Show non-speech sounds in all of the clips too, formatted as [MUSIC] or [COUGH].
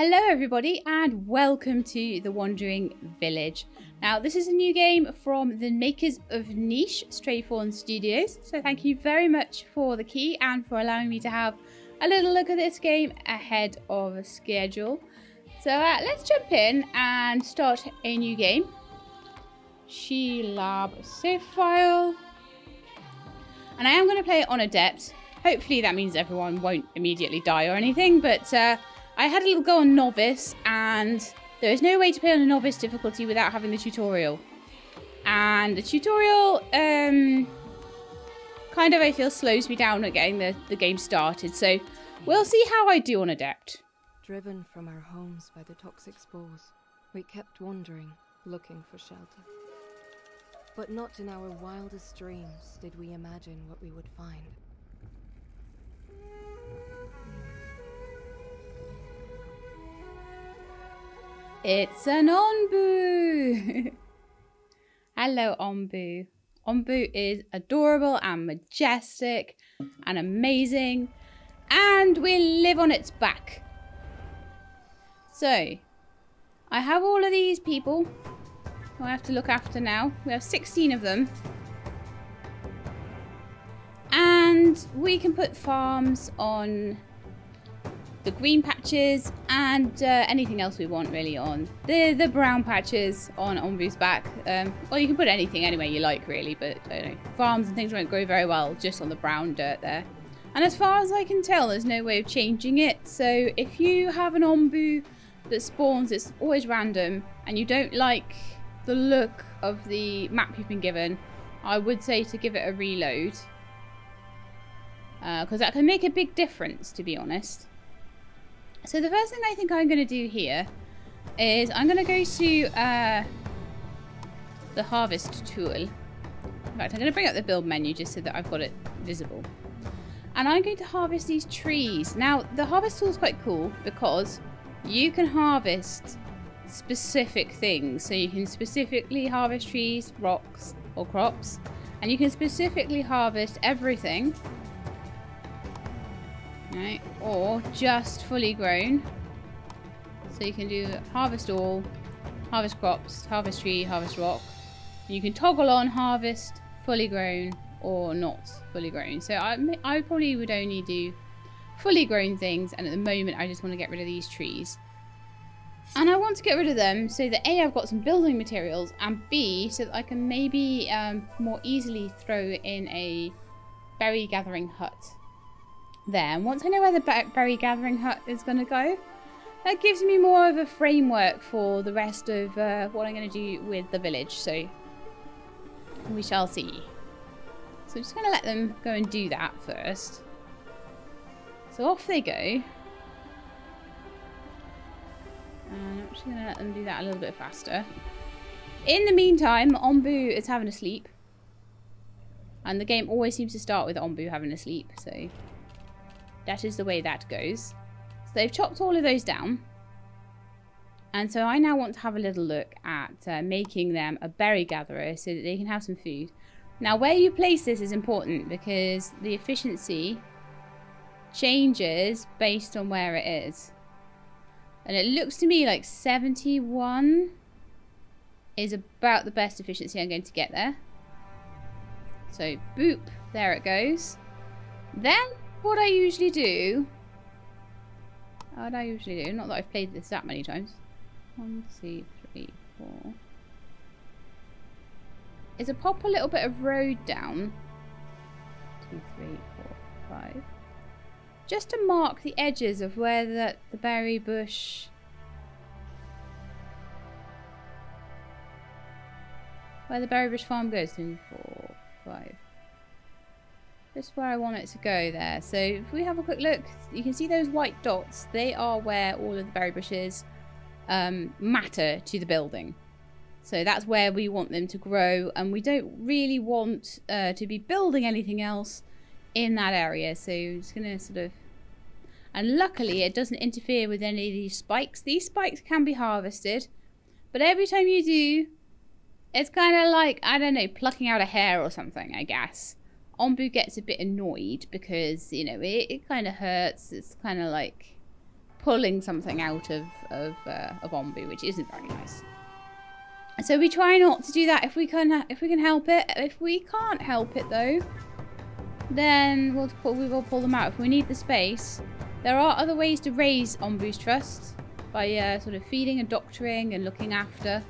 Hello everybody and welcome to The Wandering Village. Now this is a new game from the makers of Niche, Stray Fawn Studios. So thank you very much for the key and for allowing me to have a little look at this game ahead of schedule. So uh, let's jump in and start a new game. Shelab save file. And I am going to play it on Adept. Hopefully that means everyone won't immediately die or anything, but uh, I had a little go on novice and there is no way to play on a novice difficulty without having the tutorial. And the tutorial um, kind of, I feel, slows me down at getting the, the game started. So we'll see how I do on Adept. Driven from our homes by the toxic spores, we kept wandering, looking for shelter. But not in our wildest dreams did we imagine what we would find. It's an Onbu! [LAUGHS] Hello, Onbu. Onbu is adorable and majestic and amazing, and we live on its back. So, I have all of these people who I have to look after now. We have 16 of them. And we can put farms on the green patches and uh, anything else we want really on the the brown patches on Onbu's back. Um, well, you can put anything anywhere you like really, but I don't know. Farms and things won't grow very well just on the brown dirt there. And as far as I can tell, there's no way of changing it. So if you have an onbu that spawns, it's always random, and you don't like the look of the map you've been given, I would say to give it a reload. Because uh, that can make a big difference, to be honest. So the first thing I think I'm going to do here is I'm going to go to uh, the harvest tool. In fact, I'm going to bring up the build menu just so that I've got it visible. And I'm going to harvest these trees. Now, the harvest tool is quite cool because you can harvest specific things. So you can specifically harvest trees, rocks, or crops. And you can specifically harvest everything right? Or just fully grown. So you can do harvest all, harvest crops, harvest tree, harvest rock. You can toggle on harvest fully grown or not fully grown. So I, I probably would only do fully grown things and at the moment I just want to get rid of these trees. And I want to get rid of them so that A, I've got some building materials and B, so that I can maybe um, more easily throw in a berry gathering hut there. And once I know where the berry gathering hut is going to go, that gives me more of a framework for the rest of uh, what I'm going to do with the village. So we shall see. So I'm just going to let them go and do that first. So off they go. And I'm just going to let them do that a little bit faster. In the meantime, Onbu is having a sleep. And the game always seems to start with Onbu having a sleep, so that is the way that goes. So they've chopped all of those down. And so I now want to have a little look at uh, making them a berry gatherer so that they can have some food. Now where you place this is important because the efficiency changes based on where it is. And it looks to me like 71 is about the best efficiency I'm going to get there. So boop, there it goes. Then what I usually do... What I usually do, not that I've played this that many times. One, two, three, four. Is a pop a little bit of road down. Two, three, four, five. Just to mark the edges of where the, the berry bush... Where the berry bush farm goes. Two, four, five just where I want it to go there. So if we have a quick look, you can see those white dots. They are where all of the berry bushes um, matter to the building. So that's where we want them to grow and we don't really want uh, to be building anything else in that area. So just going to sort of... And luckily it doesn't interfere with any of these spikes. These spikes can be harvested. But every time you do, it's kind of like, I don't know, plucking out a hair or something, I guess. Onbu gets a bit annoyed because, you know, it, it kind of hurts. It's kind of like pulling something out of of uh, of Onbu, which isn't very nice. So we try not to do that if we can if we can help it. If we can't help it though, then we'll pull, we will pull them out. If we need the space, there are other ways to raise Onbu's trust by uh, sort of feeding and doctoring and looking after.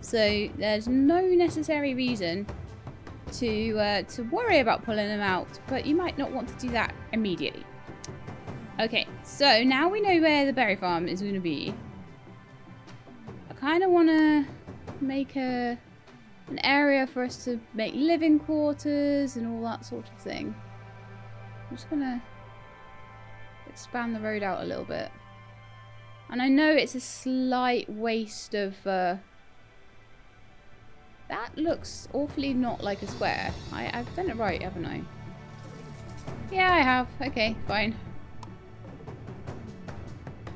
So there's no necessary reason to uh, to worry about pulling them out, but you might not want to do that immediately. Okay, so now we know where the berry farm is going to be. I kind of want to make a an area for us to make living quarters and all that sort of thing. I'm just gonna expand the road out a little bit. And I know it's a slight waste of... Uh, that looks awfully not like a square. I, I've done it right, haven't I? Yeah, I have. Okay, fine.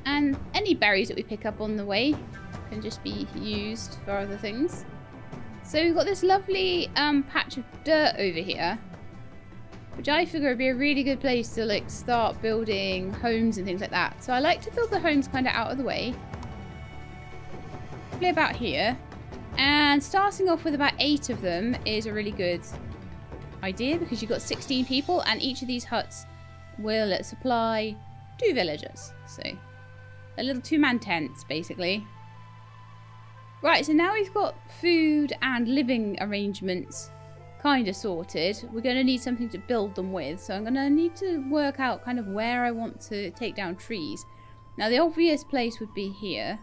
And any berries that we pick up on the way can just be used for other things. So we've got this lovely um, patch of dirt over here, which I figure would be a really good place to like start building homes and things like that. So I like to build the homes kind of out of the way, probably about here. And starting off with about eight of them is a really good idea because you've got 16 people and each of these huts will supply two villagers. So a little two-man tent, basically. Right, so now we've got food and living arrangements kind of sorted. We're going to need something to build them with. So I'm going to need to work out kind of where I want to take down trees. Now the obvious place would be here.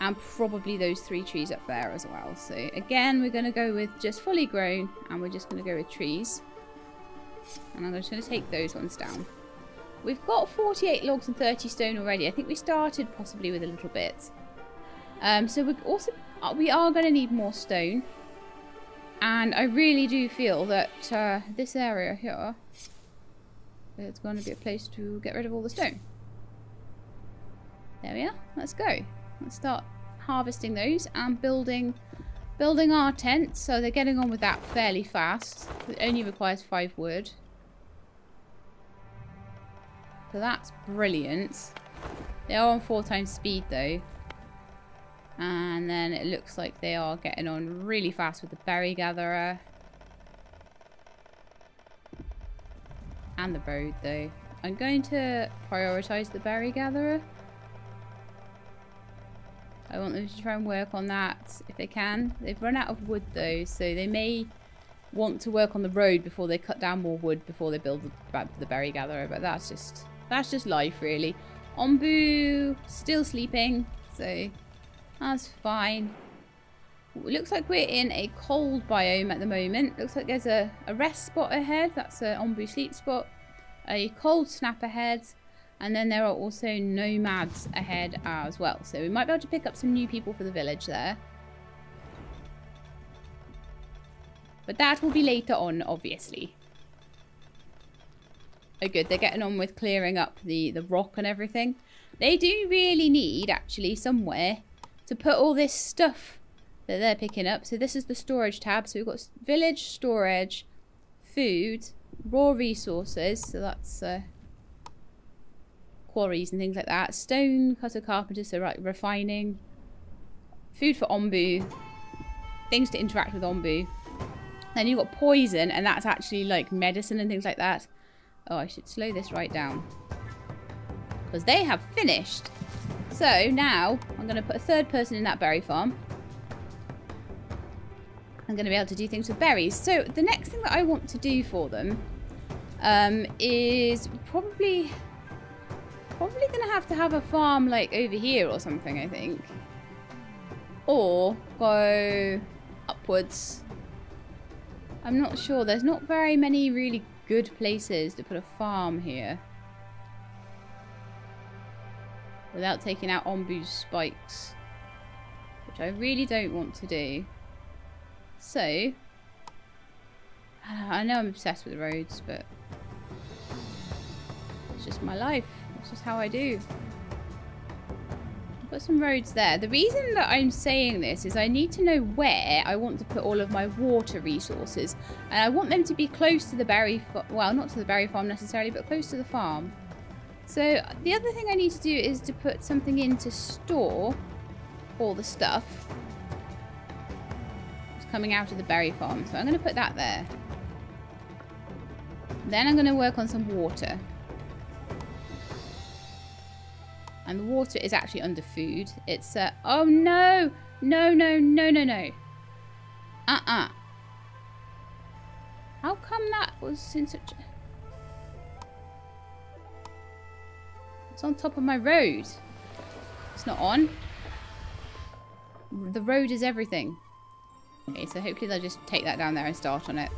And probably those three trees up there as well. So again, we're going to go with just fully grown. And we're just going to go with trees. And I'm just going to take those ones down. We've got 48 logs and 30 stone already. I think we started possibly with a little bit. Um, so we also uh, we are going to need more stone. And I really do feel that uh, this area here is going to be a place to get rid of all the stone. There we are. Let's go. Let's start harvesting those and building building our tents. So they're getting on with that fairly fast. It only requires five wood. So that's brilliant. They are on four times speed though. And then it looks like they are getting on really fast with the berry gatherer. And the road though. I'm going to prioritise the berry gatherer. I want them to try and work on that if they can. They've run out of wood though, so they may want to work on the road before they cut down more wood before they build the, the berry gatherer, but that's just that's just life really. Onbu still sleeping, so that's fine. It looks like we're in a cold biome at the moment. Looks like there's a, a rest spot ahead. That's an Onbu sleep spot. A cold snap ahead. And then there are also nomads ahead as well. So we might be able to pick up some new people for the village there. But that will be later on, obviously. Oh good, they're getting on with clearing up the, the rock and everything. They do really need, actually, somewhere to put all this stuff that they're picking up. So this is the storage tab. So we've got village storage, food, raw resources. So that's uh, quarries and things like that. Stone cutter carpenters, so right, refining. Food for Onbu. Things to interact with Onbu. Then you've got poison, and that's actually like medicine and things like that. Oh, I should slow this right down. Because they have finished so now I'm going to put a third person in that berry farm. I'm going to be able to do things with berries. So the next thing that I want to do for them um, is probably probably going to have to have a farm like over here or something, I think. Or go upwards. I'm not sure. There's not very many really good places to put a farm here. without taking out Onbu's spikes. Which I really don't want to do. So, I know I'm obsessed with roads, but it's just my life. Just how I do. Put some roads there. The reason that I'm saying this is I need to know where I want to put all of my water resources. And I want them to be close to the berry, well, not to the berry farm necessarily, but close to the farm. So the other thing I need to do is to put something in to store all the stuff. It's coming out of the berry farm. So I'm going to put that there. Then I'm going to work on some water. And the water is actually under food. It's, uh, oh no! No, no, no, no, no. Uh-uh. How come that was in such a... It's on top of my road. It's not on. The road is everything. Okay, so hopefully they'll just take that down there and start on it.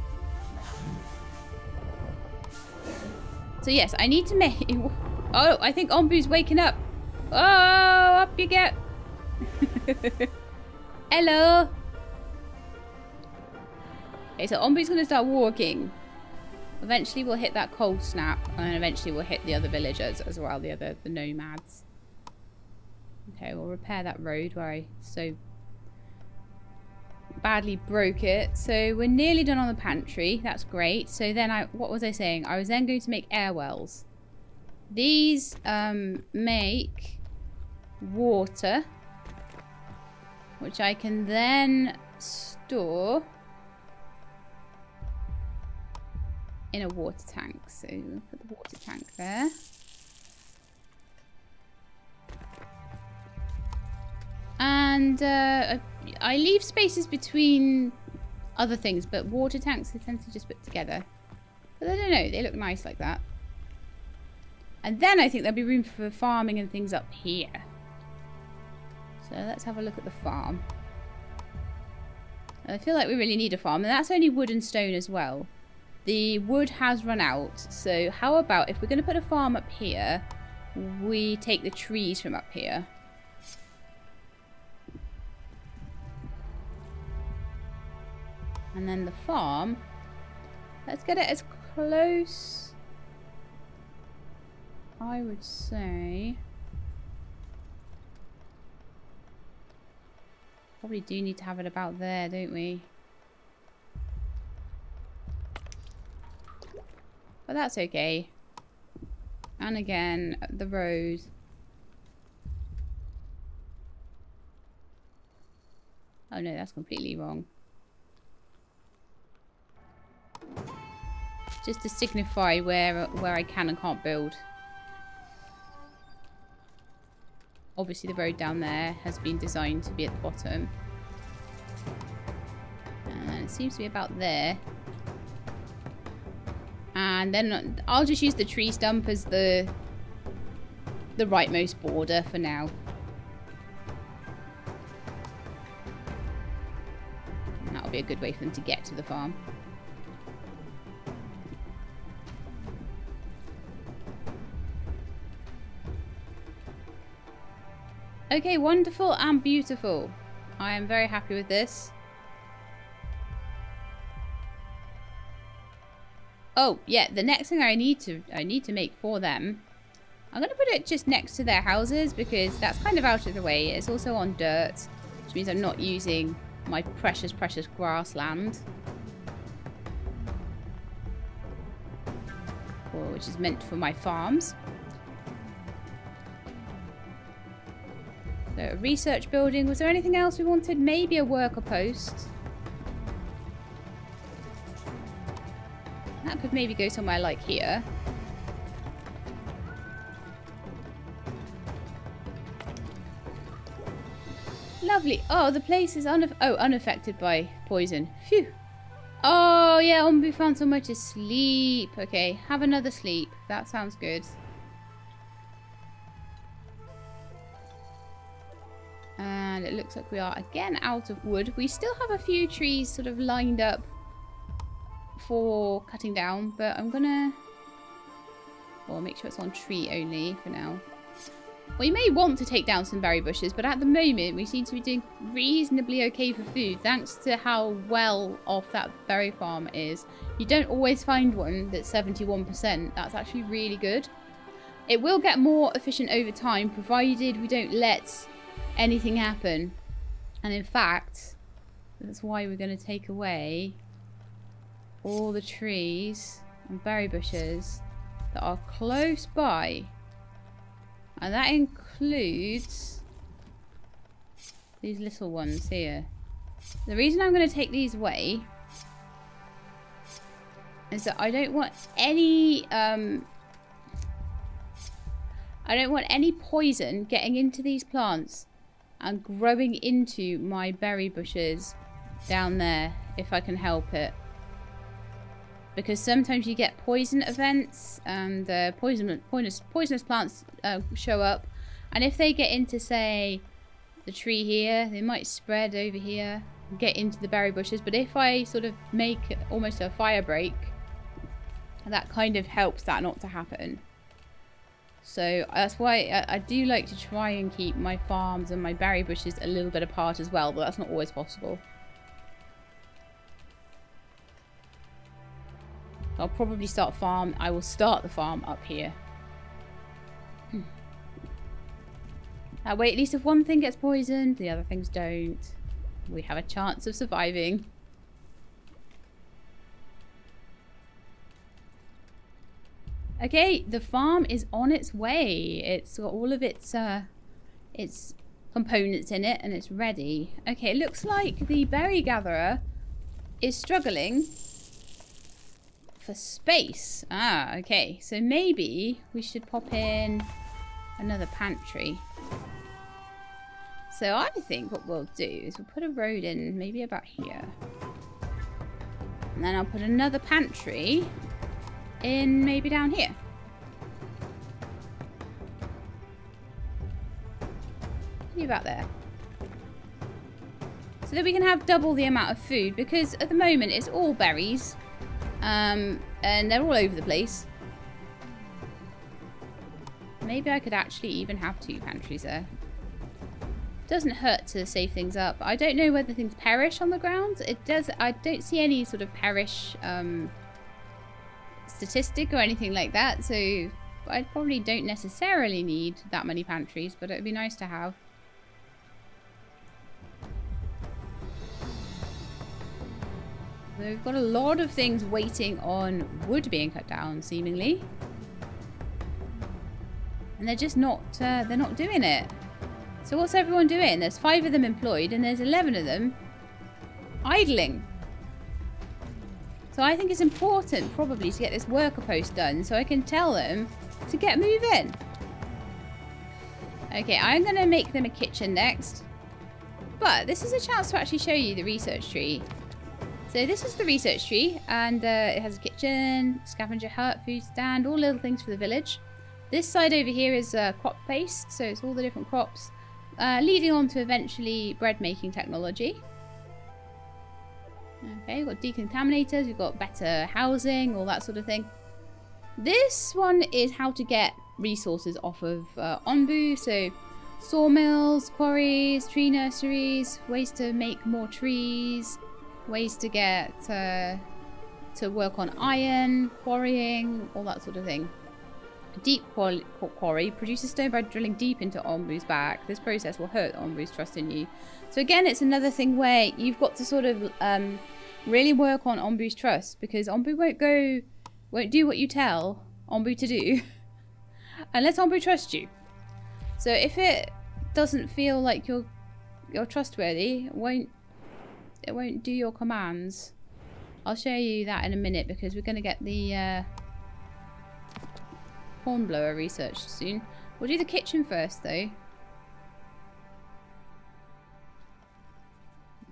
So yes, I need to make... [LAUGHS] Oh, I think Onbu's waking up. Oh, up you get. [LAUGHS] Hello. Okay, so Onbu's going to start walking. Eventually we'll hit that cold snap. And then eventually we'll hit the other villagers as well. The other, the nomads. Okay, we'll repair that road where I so badly broke it. So we're nearly done on the pantry. That's great. So then I, what was I saying? I was then going to make air wells. These um, make water, which I can then store in a water tank. So put the water tank there. And uh, I leave spaces between other things, but water tanks I tend to just put together. But I don't know, they look nice like that. And then I think there'll be room for farming and things up here. So let's have a look at the farm. I feel like we really need a farm. And that's only wood and stone as well. The wood has run out. So how about if we're going to put a farm up here, we take the trees from up here. And then the farm, let's get it as close, I would say, Probably do need to have it about there, don't we? But that's okay. And again, the road. Oh no, that's completely wrong. Just to signify where where I can and can't build. Obviously the road down there has been designed to be at the bottom. And it seems to be about there. And then I'll just use the tree stump as the the rightmost border for now. And that'll be a good way for them to get to the farm. Okay, wonderful and beautiful. I am very happy with this. Oh, yeah, the next thing I need to I need to make for them. I'm going to put it just next to their houses because that's kind of out of the way. It's also on dirt, which means I'm not using my precious, precious grassland. which is meant for my farms. Research building. Was there anything else we wanted? Maybe a worker post. That could maybe go somewhere like here. Lovely. Oh, the place is unaff oh, unaffected by poison. Phew. Oh, yeah, Onbu found somewhere to sleep. Okay, have another sleep. That sounds good. It looks like we are again out of wood. We still have a few trees sort of lined up for cutting down, but I'm gonna... Well, make sure it's on tree only for now. We may want to take down some berry bushes, but at the moment we seem to be doing reasonably okay for food, thanks to how well off that berry farm is. You don't always find one that's 71%. That's actually really good. It will get more efficient over time, provided we don't let anything happen. And in fact, that's why we're going to take away all the trees and berry bushes that are close by And that includes these little ones here. The reason I'm going to take these away is that I don't want any um, I don't want any poison getting into these plants and growing into my berry bushes down there if I can help it. Because sometimes you get poison events and uh, poison, poisonous, poisonous plants uh, show up. And if they get into, say, the tree here, they might spread over here get into the berry bushes. But if I sort of make almost a fire break, that kind of helps that not to happen. So that's why I, I, do like to try and keep my farms and my berry bushes a little bit apart as well, but that's not always possible. I'll probably start farm. I will start the farm up here. Hmm. That way, at least if one thing gets poisoned, the other things don't. We have a chance of surviving. Okay, the farm is on its way. It's got all of its uh, its components in it and it's ready. Okay, it looks like the berry gatherer is struggling for space. Ah, okay. So maybe we should pop in another pantry. So I think what we'll do is we'll put a road in maybe about here. And then I'll put another pantry in maybe down here. Maybe about there. So that we can have double the amount of food because at the moment it's all berries um, and they're all over the place. Maybe I could actually even have two pantries there. Doesn't hurt to save things up. I don't know whether things perish on the ground. It does. I don't see any sort of perish um, statistic or anything like that. So I probably don't necessarily need that many pantries, but it would be nice to have. we've got a lot of things waiting on wood being cut down, seemingly. And they're just not, uh, they're not doing it. So what's everyone doing? There's five of them employed and there's 11 of them idling. So I think it's important probably to get this worker post done so I can tell them to get moving. Okay, I'm going to make them a kitchen next. But this is a chance to actually show you the research tree. So this is the research tree and uh, it has a kitchen, scavenger hut, food stand, all little things for the village. This side over here is uh, crop based, so it's all the different crops, uh, leading on to eventually bread making technology. Okay, we've got decontaminators, we've got better housing, all that sort of thing. This one is how to get resources off of uh, Onbu, so sawmills, quarries, tree nurseries, ways to make more trees, ways to get uh, to work on iron, quarrying, all that sort of thing. A deep quarry produces stone by drilling deep into Onbu's back. This process will hurt Onbu's trust in you. So again, it's another thing where you've got to sort of um, really work on Onbu's trust because Onbu won't go, won't do what you tell Onbu to do [LAUGHS] unless Onbu trusts you. So if it doesn't feel like you're you're trustworthy, won't it won't do your commands. I'll show you that in a minute because we're going to get the uh, hornblower researched soon. We'll do the kitchen first though.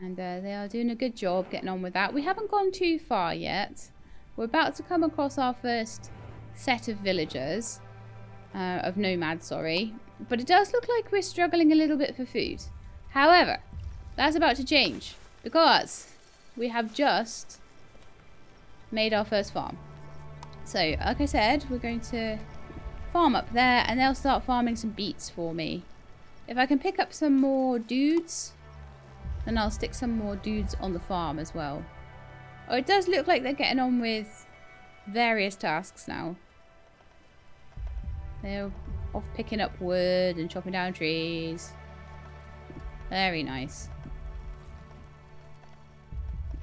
And uh, they are doing a good job getting on with that. We haven't gone too far yet. We're about to come across our first set of villagers. Uh, of nomads, sorry. But it does look like we're struggling a little bit for food. However, that's about to change. Because we have just made our first farm. So, like I said, we're going to farm up there and they'll start farming some beets for me. If I can pick up some more dudes, then I'll stick some more dudes on the farm as well. Oh, it does look like they're getting on with various tasks now. They're off picking up wood and chopping down trees. Very nice.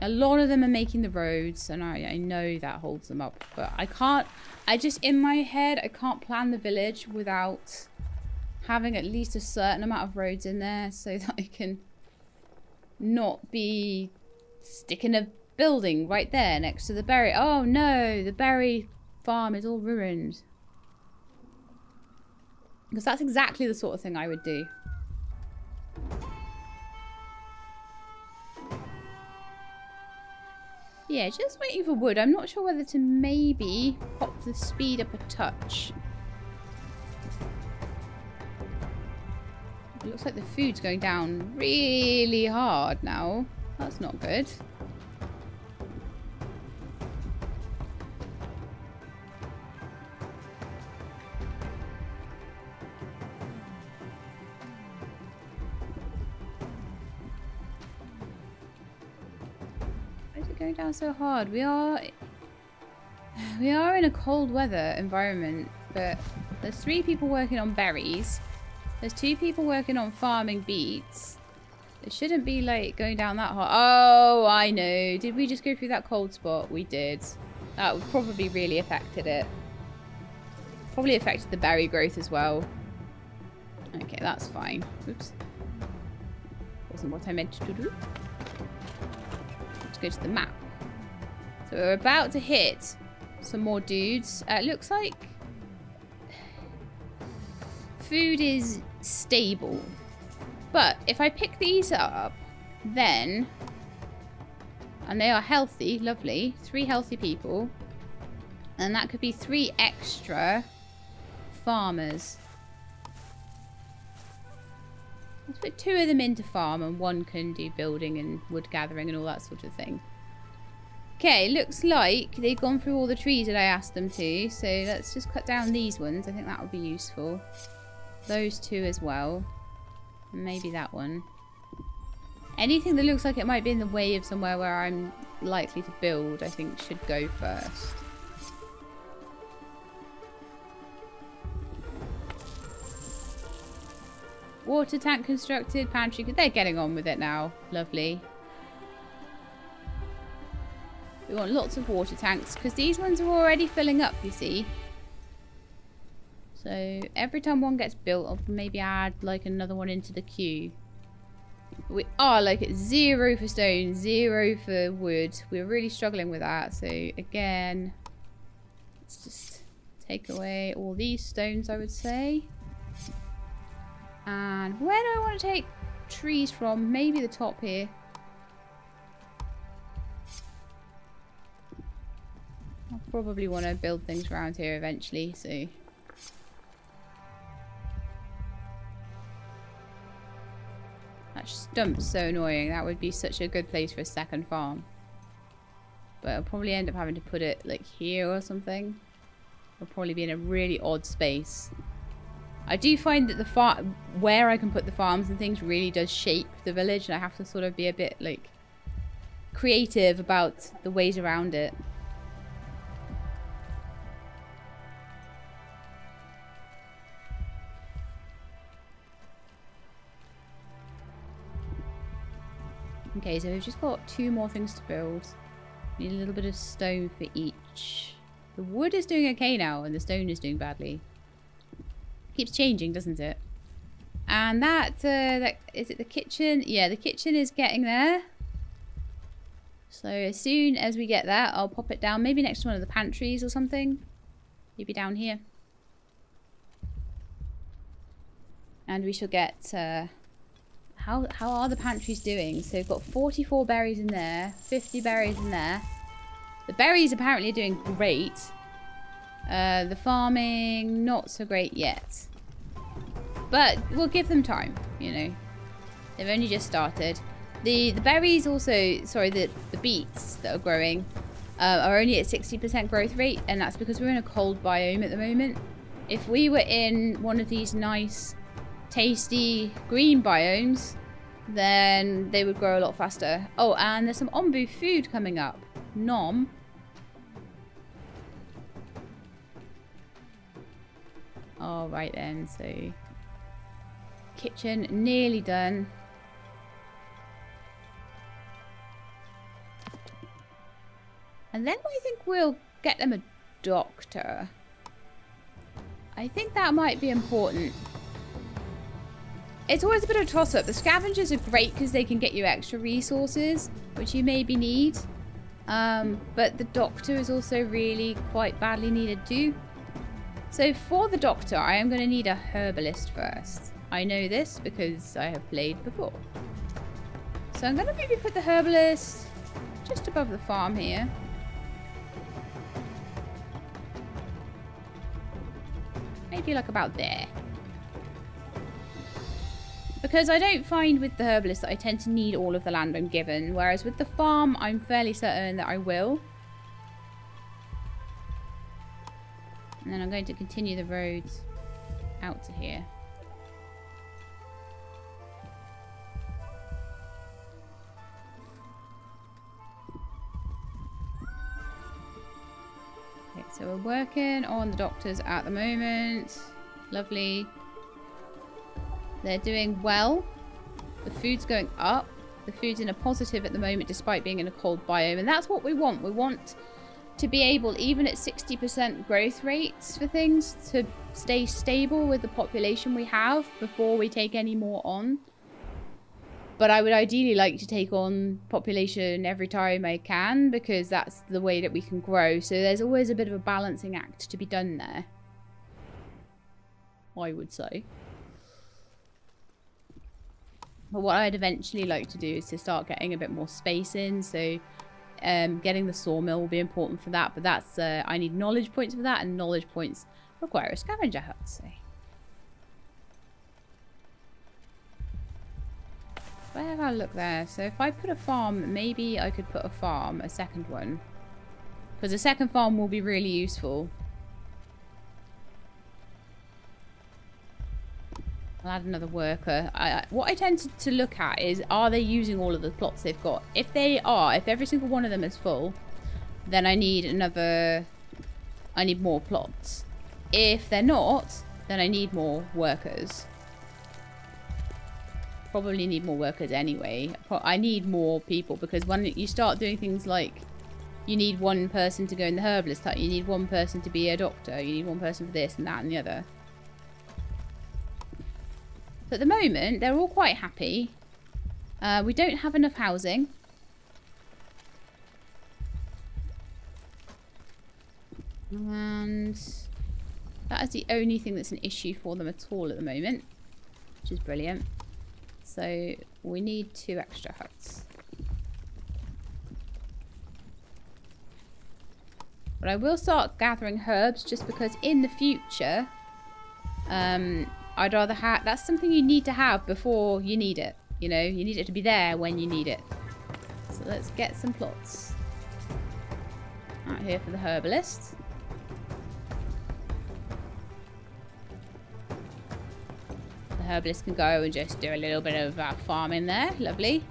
A lot of them are making the roads, and I, I know that holds them up. But I can't, I just, in my head, I can't plan the village without having at least a certain amount of roads in there so [LAUGHS] that I can not be sticking a building right there next to the berry. Oh no, the berry farm is all ruined. Because that's exactly the sort of thing I would do. Yeah, just waiting for wood. I'm not sure whether to maybe pop the speed up a touch. It looks like the food's going down really hard now. That's not good. Why is it going down so hard? We are... We are in a cold weather environment, but there's three people working on berries. There's two people working on farming beets. It shouldn't be like going down that hot. Oh, I know. Did we just go through that cold spot? We did. That probably really affected it. Probably affected the berry growth as well. Okay, that's fine. Oops. Wasn't what I meant to do. Let's go to the map. So we're about to hit some more dudes. Uh, it looks like [SIGHS] food is stable. But if I pick these up, then... And they are healthy, lovely. Three healthy people. And that could be three extra farmers. Let's put two of them into farm and one can do building and wood gathering and all that sort of thing. Okay, looks like they've gone through all the trees that I asked them to. So let's just cut down these ones. I think that would be useful. Those two as well. Maybe that one. Anything that looks like it might be in the way of somewhere where I'm likely to build, I think should go first. Water tank constructed, pantry. They're getting on with it now. Lovely. We want lots of water tanks because these ones are already filling up, you see. So every time one gets built, I'll maybe add like another one into the queue. We are like at zero for stone, zero for wood. We're really struggling with that. So again, let's just take away all these stones, I would say. And where do I want to take trees from? Maybe the top here. I'll probably want to build things around here eventually, so... stump's so annoying. That would be such a good place for a second farm. But I'll probably end up having to put it like here or something. It'll probably be in a really odd space. I do find that the far where I can put the farms and things really does shape the village and I have to sort of be a bit like creative about the ways around it. Okay, so we've just got two more things to build. Need a little bit of stone for each. The wood is doing okay now, and the stone is doing badly. Keeps changing, doesn't it? And that, uh, that, is it the kitchen? Yeah, the kitchen is getting there. So as soon as we get that, I'll pop it down. Maybe next to one of the pantries or something. Maybe down here. And we shall get... Uh, how, how are the pantries doing? So we've got 44 berries in there, 50 berries in there. The berries apparently are doing great. Uh, the farming, not so great yet. But we'll give them time, you know. They've only just started. The the berries also, sorry, the, the beets that are growing uh, are only at 60% growth rate. And that's because we're in a cold biome at the moment. If we were in one of these nice tasty green biomes, then they would grow a lot faster. Oh, and there's some Onbu food coming up. Nom. All right then, so kitchen nearly done. And then I think we'll get them a doctor. I think that might be important. It's always a bit of a toss-up. The scavengers are great because they can get you extra resources, which you maybe need. Um, but the doctor is also really quite badly needed too. So for the doctor, I am going to need a herbalist first. I know this because I have played before. So I'm going to maybe put the herbalist just above the farm here. Maybe like about there. Because I don't find with the herbalist that I tend to need all of the land I'm given. Whereas with the farm, I'm fairly certain that I will. And then I'm going to continue the roads out to here. Okay, so we're working on the doctors at the moment. Lovely. They're doing well. The food's going up. The food's in a positive at the moment despite being in a cold biome. And that's what we want. We want to be able, even at 60% growth rates for things, to stay stable with the population we have before we take any more on. But I would ideally like to take on population every time I can because that's the way that we can grow. So there's always a bit of a balancing act to be done there. I would say. But what I'd eventually like to do is to start getting a bit more space in. So um, getting the sawmill will be important for that. But that's uh, I need knowledge points for that. And knowledge points require a scavenger hut. So. Where have I looked there? So if I put a farm, maybe I could put a farm, a second one. Because a second farm will be really useful. I'll add another worker. I, what I tend to, look at is, are they using all of the plots they've got? If they are, if every single one of them is full, then I need another... I need more plots. If they're not, then I need more workers. Probably need more workers anyway. I need more people because when you start doing things like you need one person to go in the herbalist you need one person to be a doctor, you need one person for this and that and the other. But at the moment, they're all quite happy. Uh, we don't have enough housing. And that is the only thing that's an issue for them at all at the moment. Which is brilliant. So we need two extra huts. But I will start gathering herbs just because in the future, um, I'd rather have... That's something you need to have before you need it. You know, you need it to be there when you need it. So let's get some plots. Out here for the herbalist. The herbalist can go and just do a little bit of uh, farming there. Lovely.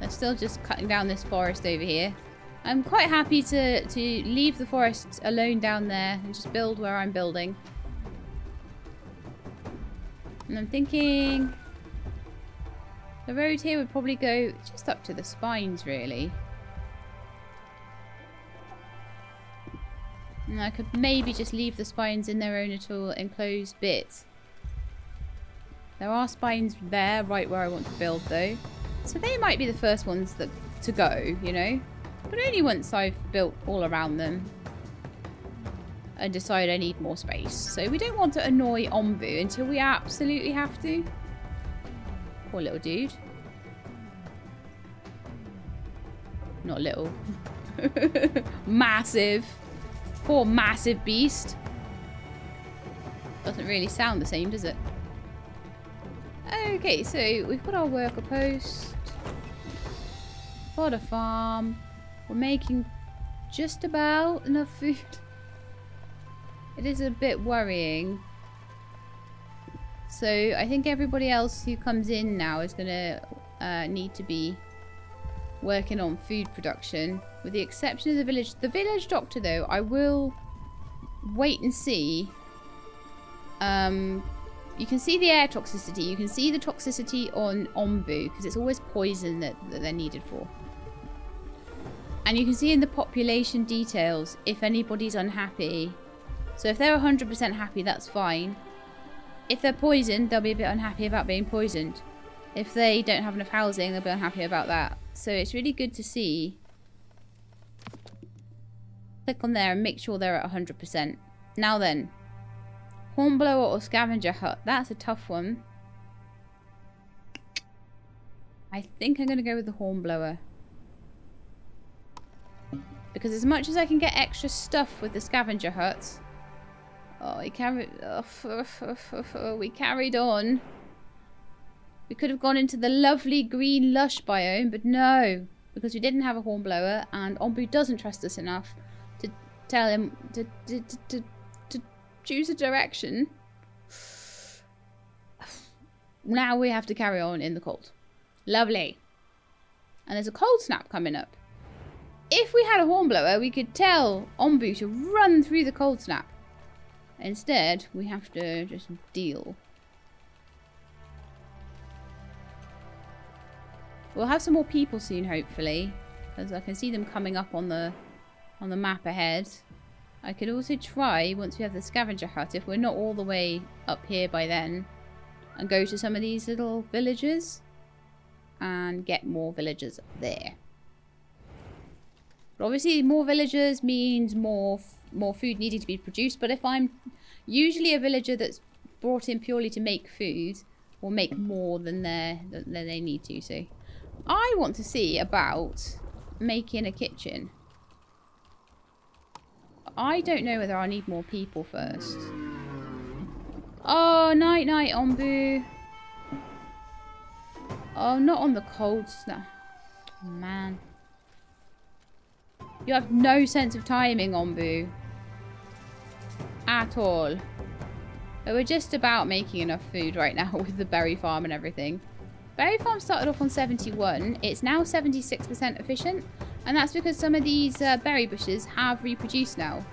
They're still just cutting down this forest over here. I'm quite happy to, to leave the forest alone down there and just build where I'm building. And I'm thinking... The road here would probably go just up to the spines, really. And I could maybe just leave the spines in their own little enclosed bit. There are spines there, right where I want to build, though. So they might be the first ones that to go, you know? But only once I've built all around them and decide I need more space. So we don't want to annoy Onbu until we absolutely have to. Poor little dude. Not little. [LAUGHS] massive. Poor massive beast. Doesn't really sound the same, does it? Okay, so we've got our worker post. Got a farm. We're making just about enough food. It is a bit worrying. So I think everybody else who comes in now is going to uh, need to be working on food production. With the exception of the village. The village doctor though, I will wait and see. Um, you can see the air toxicity. You can see the toxicity on Onbu because it's always poison that, that they're needed for. And you can see in the population details if anybody's unhappy so if they're 100% happy, that's fine. If they're poisoned, they'll be a bit unhappy about being poisoned. If they don't have enough housing, they'll be unhappy about that. So it's really good to see. Click on there and make sure they're at 100%. Now then, Hornblower or Scavenger Hut? That's a tough one. I think I'm going to go with the Hornblower. Because as much as I can get extra stuff with the Scavenger Hut... Oh, we carried... Oh, we carried on. We could have gone into the lovely green lush biome, but no. Because we didn't have a Hornblower, and Onbu doesn't trust us enough to tell him to, to, to, to choose a direction. Now we have to carry on in the cold. Lovely. And there's a cold snap coming up. If we had a hornblower, we could tell Onbu to run through the cold snap. Instead, we have to just deal. We'll have some more people soon, hopefully. Because I can see them coming up on the on the map ahead. I could also try, once we have the scavenger hut, if we're not all the way up here by then, and go to some of these little villages and get more villagers there. But obviously more villagers means more more food needing to be produced, but if I'm usually a villager that's brought in purely to make food, will make more than, they than they need to, so. I want to see about making a kitchen. I don't know whether I need more people first. Oh, night night, Onbu. Oh, not on the cold snap. Oh, man. You have no sense of timing, Onbu. At all. But we're just about making enough food right now [LAUGHS] with the berry farm and everything. Berry farm started off on 71. It's now 76% efficient. And that's because some of these uh, berry bushes have reproduced now.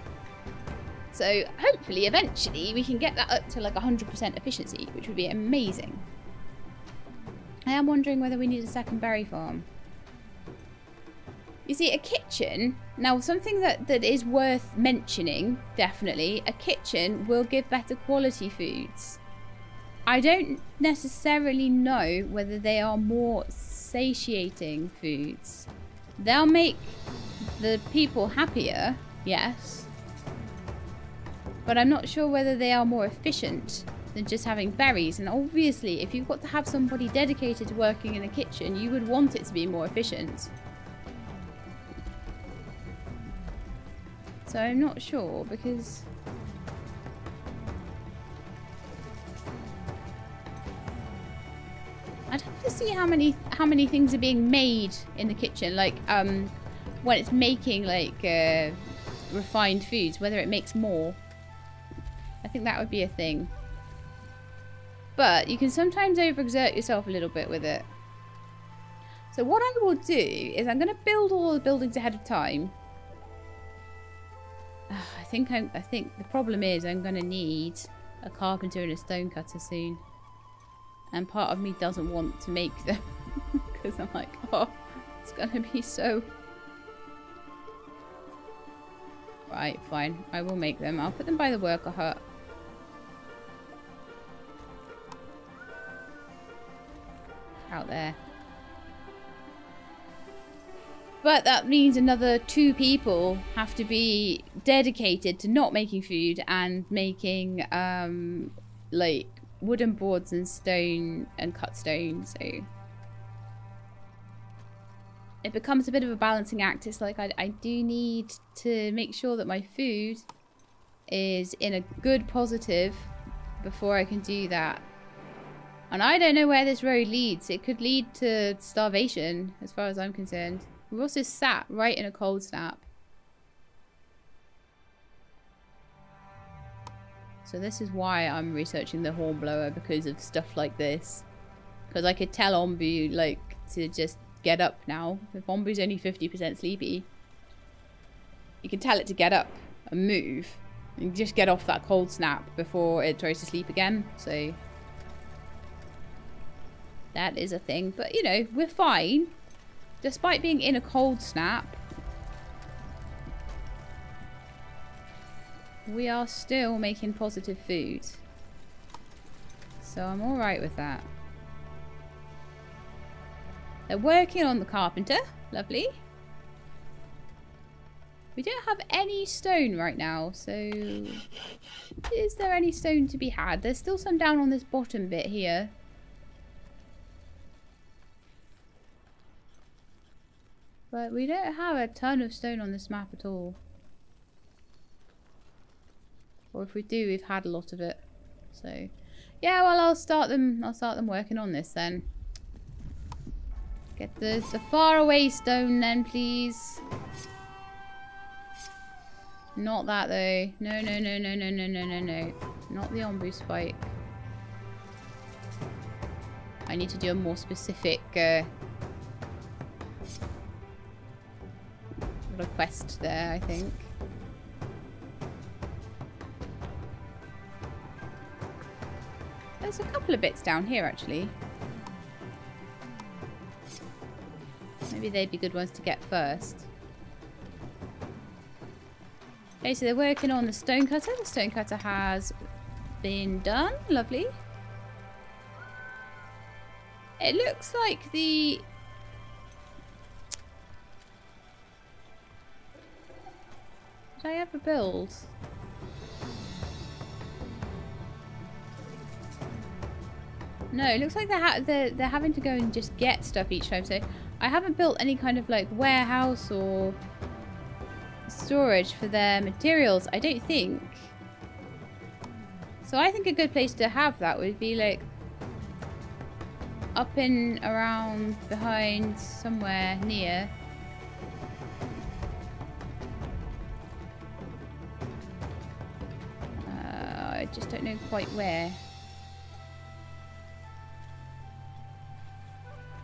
So hopefully, eventually, we can get that up to like 100% efficiency, which would be amazing. I am wondering whether we need a second berry farm. You see, a kitchen, now something that, that is worth mentioning, definitely, a kitchen will give better quality foods. I don't necessarily know whether they are more satiating foods. They'll make the people happier, yes. But I'm not sure whether they are more efficient than just having berries. And obviously, if you've got to have somebody dedicated to working in a kitchen, you would want it to be more efficient. So I'm not sure because I'd have to see how many how many things are being made in the kitchen, like um, when it's making like uh, refined foods, whether it makes more. I think that would be a thing. But you can sometimes overexert yourself a little bit with it. So what I will do is I'm going to build all the buildings ahead of time. I think I'm, I think the problem is I'm going to need a carpenter and a stonecutter soon. And part of me doesn't want to make them. [LAUGHS] Because I'm like, oh, it's going to be so... Right, fine. I will make them. I'll put them by the worker hut. Out there. But that means another two people have to be dedicated to not making food and making, um, like, wooden boards and stone and cut stone, so it becomes a bit of a balancing act. It's like I, I do need to make sure that my food is in a good positive before I can do that. And I don't know where this road leads. It could lead to starvation as far as I'm concerned. We're also sat right in a cold snap. So this is why I'm researching the hornblower because of stuff like this. Because I could tell Onbu like to just get up now. If Onbu's only 50% sleepy, you can tell it to get up and move. And just get off that cold snap before it tries to sleep again. So that is a thing. But you know, we're fine. Despite being in a cold snap, we are still making positive food. So I'm alright with that. They're working on the carpenter. Lovely. We don't have any stone right now, so... Is there any stone to be had? There's still some down on this bottom bit here. But we don't have a ton of stone on this map at all. Or if we do, we've had a lot of it. So, yeah, well, I'll start them. I'll start them working on this then. Get the, the far away stone then, please. Not that though. No, no, no, no, no, no, no, no, no. Not the onbu spike. I need to do a more specific uh, request there, I think. There's a couple of bits down here, actually. Maybe they'd be good ones to get first. Okay, so they're working on the stonecutter. The stonecutter has been done. Lovely. It looks like the... Did I ever build? No, it looks like they're, ha they're, they're having to go and just get stuff each time. So I haven't built any kind of like warehouse or storage for their materials, I don't think. So I think a good place to have that would be like up and around behind somewhere near. Quite where.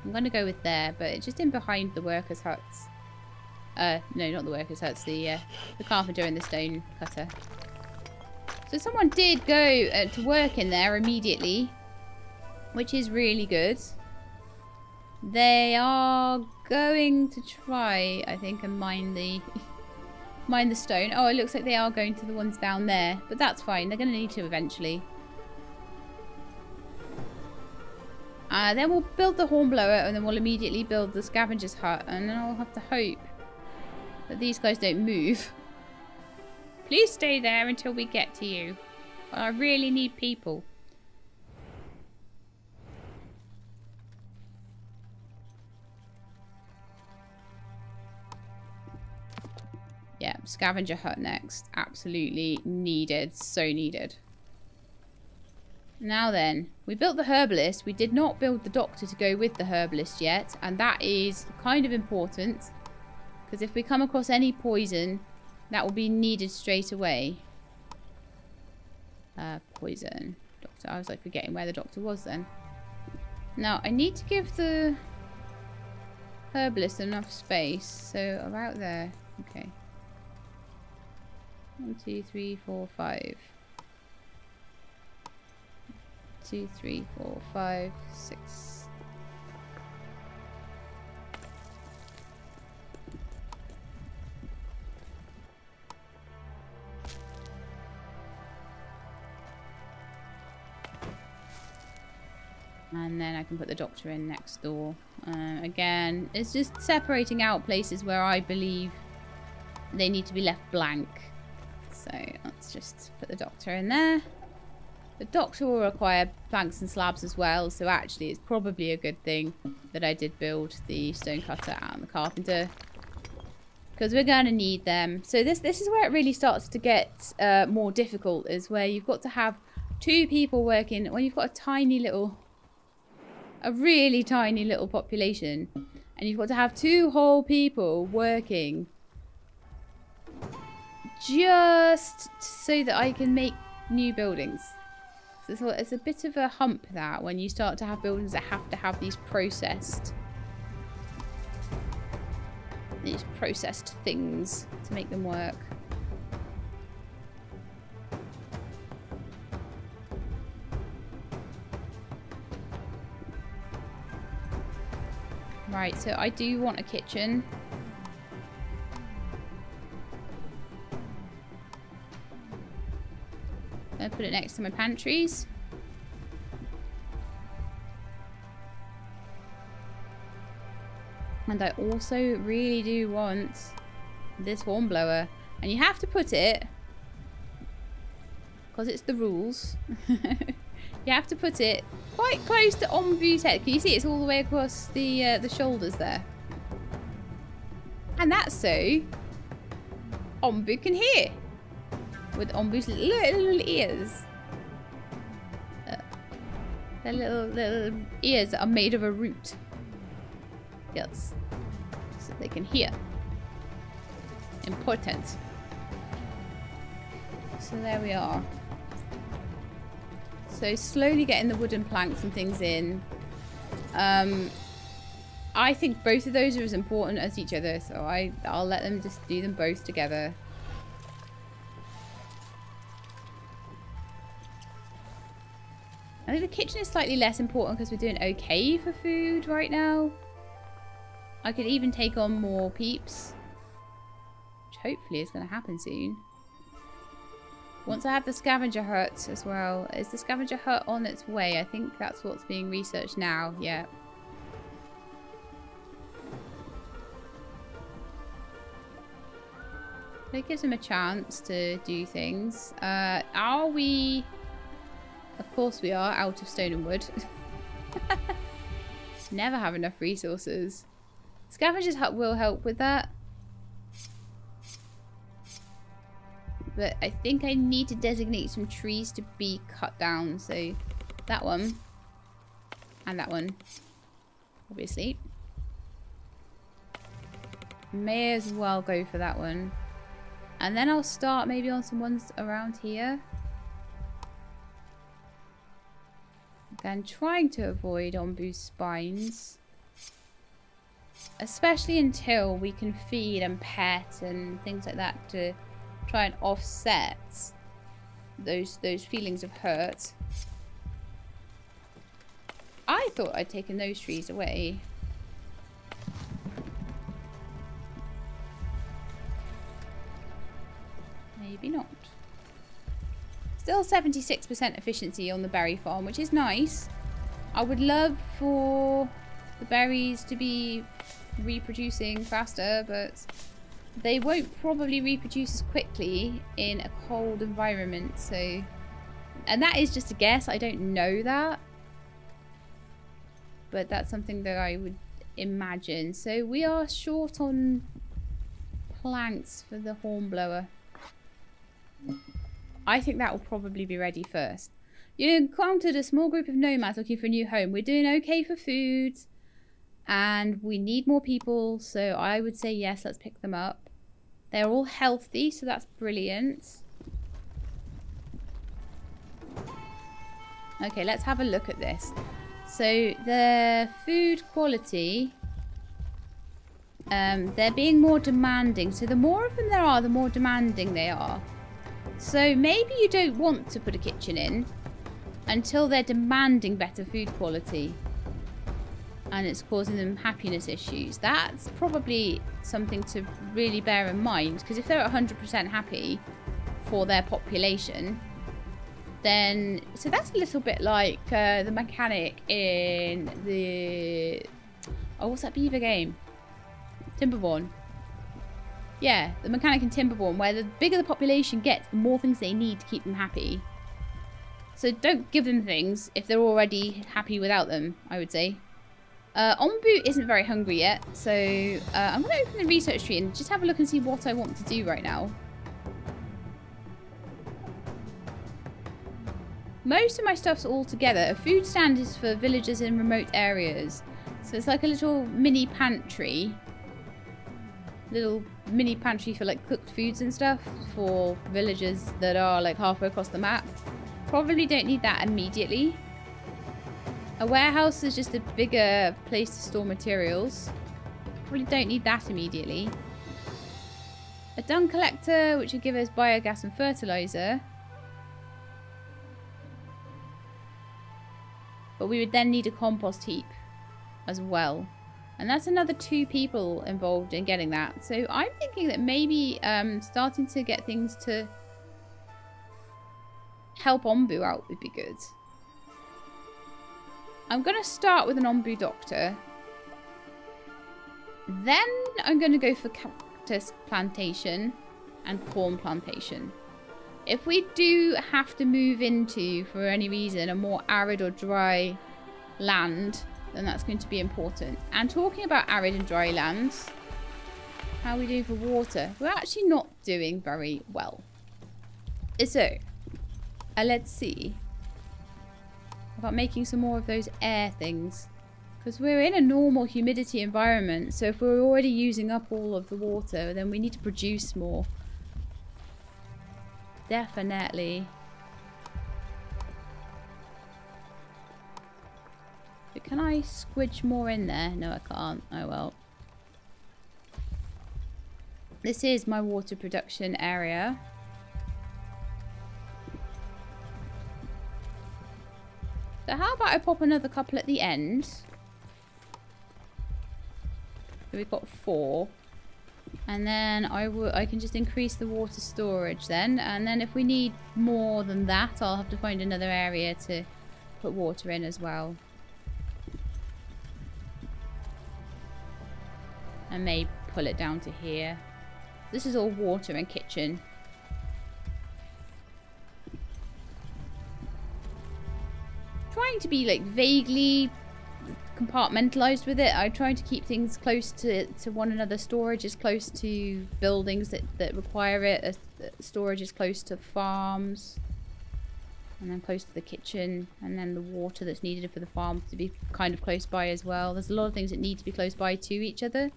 I'm going to go with there, but it's just in behind the workers' huts. Uh, no, not the workers. That's the uh, the carpenter and the stone cutter. So someone did go uh, to work in there immediately, which is really good. They are going to try, I think, and mine the mine the stone. Oh, it looks like they are going to the ones down there, but that's fine. They're going to need to eventually. Uh, then we'll build the hornblower, and then we'll immediately build the scavenger's hut, and then I'll have to hope that these guys don't move. Please stay there until we get to you. I really need people. Yeah, scavenger hut next. Absolutely needed. So needed. Now then, we built the herbalist. We did not build the doctor to go with the herbalist yet. And that is kind of important. Because if we come across any poison, that will be needed straight away. Uh, poison. Doctor. I was like forgetting where the doctor was then. Now, I need to give the herbalist enough space. So, about there. Okay. One, two, three, four, five. Two, three, four, five, six, And then I can put the doctor in next door. Uh, again, it's just separating out places where I believe they need to be left blank. So let's just put the doctor in there. The doctor will require planks and slabs as well, so actually it's probably a good thing that I did build the stonecutter and the carpenter. Because we're going to need them. So this, this is where it really starts to get uh, more difficult, is where you've got to have two people working, when you've got a tiny little a really tiny little population and you've got to have two whole people working just so that I can make new buildings. So it's a bit of a hump that when you start to have buildings that have to have these processed these processed things to make them work. Right, so I do want a kitchen. Put it next to my pantries. And I also really do want this hornblower. And you have to put it, because it's the rules, [LAUGHS] you have to put it quite close to Onbu's head. Can you see it's all the way across the, uh, the shoulders there? And that's so Onbu can hear with little, little ears. Uh, their little, little ears are made of a root. Yes. So they can hear. Important. So there we are. So slowly getting the wooden planks and things in. Um, I think both of those are as important as each other, so I, I'll let them just do them both together. Kitchen is slightly less important because we're doing okay for food right now. I could even take on more peeps. Which hopefully is going to happen soon. Once I have the scavenger hut as well. Is the scavenger hut on its way? I think that's what's being researched now. Yeah. It gives them a chance to do things. Uh, are we... Of course we are, out of stone and wood. [LAUGHS] Never have enough resources. Scavenger's hut will help with that. But I think I need to designate some trees to be cut down. So that one. And that one. Obviously. May as well go for that one. And then I'll start maybe on some ones around here. Again, trying to avoid Onbu's spines. Especially until we can feed and pet and things like that to try and offset those those feelings of hurt. I thought I'd taken those trees away. Maybe not. Still 76% efficiency on the berry farm, which is nice. I would love for the berries to be reproducing faster, but they won't probably reproduce as quickly in a cold environment, so... And that is just a guess, I don't know that. But that's something that I would imagine. So we are short on planks for the hornblower. I think that will probably be ready first. You encountered a small group of nomads looking for a new home. We're doing okay for food. And we need more people. So I would say yes, let's pick them up. They're all healthy, so that's brilliant. Okay, let's have a look at this. So the food quality, um, they're being more demanding. So the more of them there are, the more demanding they are. So maybe you don't want to put a kitchen in until they're demanding better food quality and it's causing them happiness issues. That's probably something to really bear in mind because if they're 100% happy for their population, then so that's a little bit like uh, the mechanic in the oh what's that beaver game timberborn yeah, the mechanic in Timberborn, where the bigger the population gets, the more things they need to keep them happy. So don't give them things if they're already happy without them, I would say. Uh, Onbu isn't very hungry yet, so uh, I'm going to open the research tree and just have a look and see what I want to do right now. Most of my stuff's all together. A food stand is for villagers in remote areas. So it's like a little mini pantry. Little mini pantry for like cooked foods and stuff for villagers that are like halfway across the map. Probably don't need that immediately. A warehouse is just a bigger place to store materials. Probably don't need that immediately. A dung collector, which would give us biogas and fertilizer. But we would then need a compost heap as well. And that's another two people involved in getting that. So I'm thinking that maybe um, starting to get things to help Onbu out would be good. I'm going to start with an Onbu doctor. Then I'm going to go for cactus plantation and corn plantation. If we do have to move into, for any reason, a more arid or dry land, then that's going to be important. And talking about arid and dry lands, how we doing for water? We're actually not doing very well. So, uh, let's see about making some more of those air things. Because we're in a normal humidity environment, so if we're already using up all of the water, then we need to produce more. Definitely. Can I squidge more in there? No, I can't. Oh well. This is my water production area. So how about I pop another couple at the end? So we've got four. And then I will I can just increase the water storage then. And then if we need more than that, I'll have to find another area to put water in as well. May pull it down to here. This is all water and kitchen. trying to be like vaguely compartmentalized with it. I try to keep things close to, to one another. Storage is close to buildings that, that require it. Storage is close to farms. And then close to the kitchen. And then the water that's needed for the farm to be kind of close by as well. There's a lot of things that need to be close by to each other.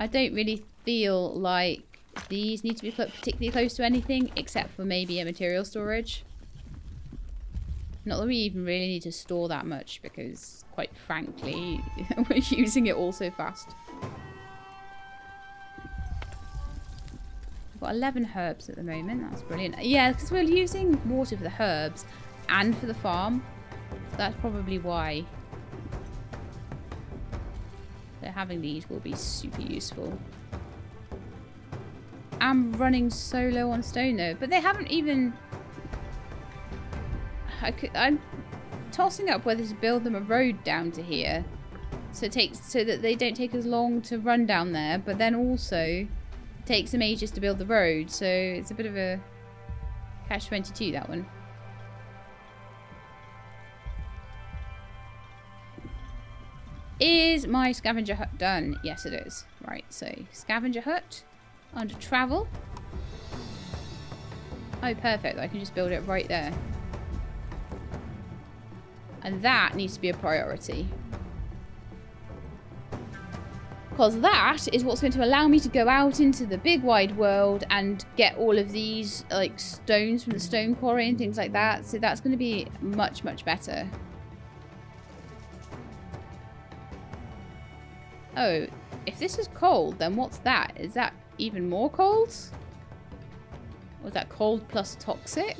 I don't really feel like these need to be put particularly close to anything except for maybe a material storage. Not that we even really need to store that much because, quite frankly, [LAUGHS] we're using it all so fast. We've got 11 herbs at the moment. That's brilliant. Yeah, because we're using water for the herbs and for the farm. That's probably why. So having these will be super useful. I'm running so low on stone though. But they haven't even I could, I'm tossing up whether to build them a road down to here. So it takes so that they don't take as long to run down there, but then also takes them ages to build the road. So it's a bit of a catch 22 that one. Is my scavenger hut done? Yes, it is. Right, so scavenger hut under travel. Oh, perfect. I can just build it right there. And that needs to be a priority. Because that is what's going to allow me to go out into the big wide world and get all of these like stones from the stone quarry and things like that. So that's going to be much, much better. Oh, if this is cold, then what's that? Is that even more cold? Was that cold plus toxic?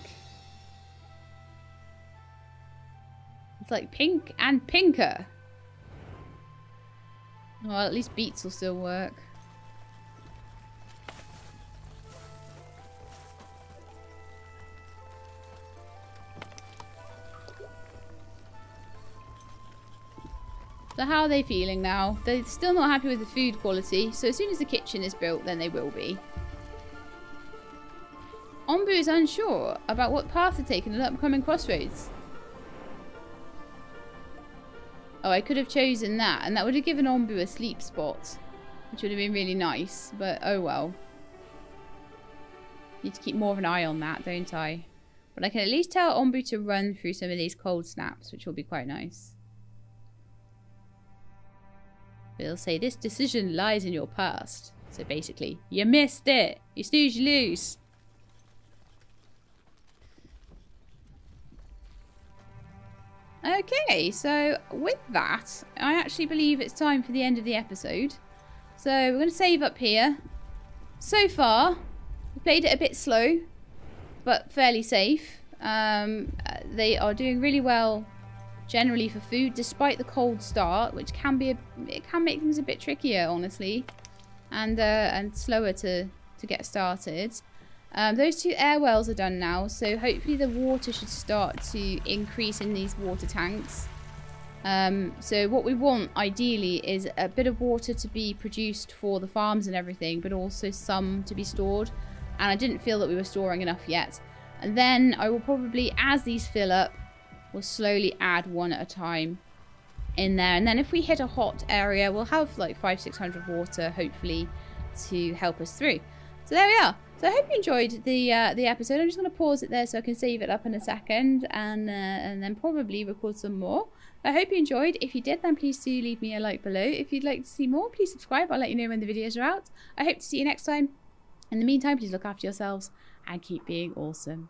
It's like pink and pinker. Well, at least beets will still work. So how are they feeling now? They're still not happy with the food quality, so as soon as the kitchen is built, then they will be. Onbu is unsure about what path to take in the upcoming crossroads. Oh, I could have chosen that, and that would have given Onbu a sleep spot, which would have been really nice, but oh well. Need to keep more of an eye on that, don't I? But I can at least tell Onbu to run through some of these cold snaps, which will be quite nice. They'll say, this decision lies in your past. So basically, you missed it. You snooze, you lose. Okay, so with that, I actually believe it's time for the end of the episode. So we're going to save up here. So far, we played it a bit slow, but fairly safe. Um, they are doing really well generally for food, despite the cold start, which can be a, it can make things a bit trickier, honestly, and uh, and slower to to get started. Um, those two air wells are done now, so hopefully the water should start to increase in these water tanks. Um, so what we want ideally is a bit of water to be produced for the farms and everything, but also some to be stored. And I didn't feel that we were storing enough yet. And then I will probably, as these fill up, we'll slowly add one at a time in there. And then if we hit a hot area, we'll have like five, 600 water, hopefully, to help us through. So there we are. So I hope you enjoyed the uh, the episode. I'm just going to pause it there so I can save it up in a second and uh, and then probably record some more. I hope you enjoyed. If you did, then please do leave me a like below. If you'd like to see more, please subscribe. I'll let you know when the videos are out. I hope to see you next time. In the meantime, please look after yourselves and keep being awesome.